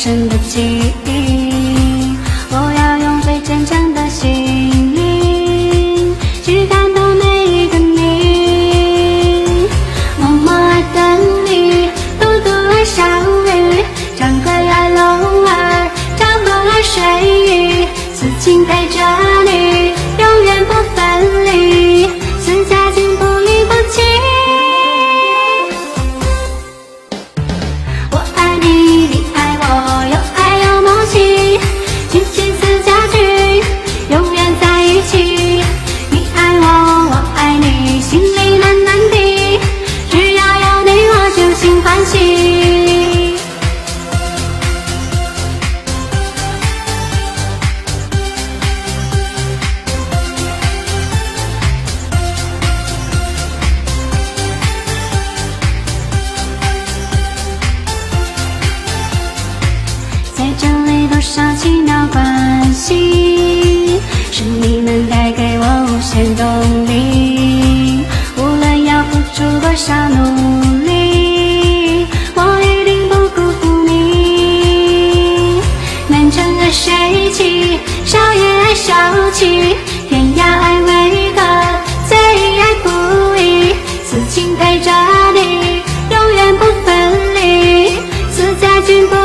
深的记忆。我要用最坚强的心灵去感动每一个你。默默爱等你，独独爱小雨，张开爱龙儿，张口爱水雨，此情陪着你，永远不分离，少奇妙关系，是你们带给我无限动力。无论要付出多少努力，我一定不辜负你。南城的水气，少爷爱小气，天涯爱为歌，最爱不离，此情陪着你，永远不分离。此家君不。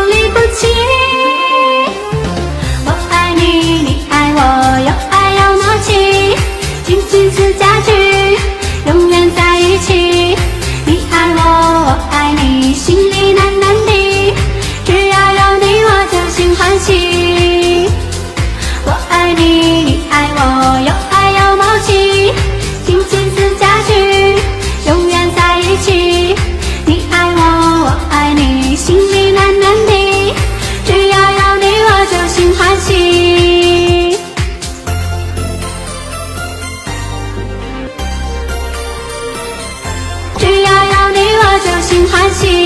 心欢喜。